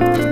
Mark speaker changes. Speaker 1: you.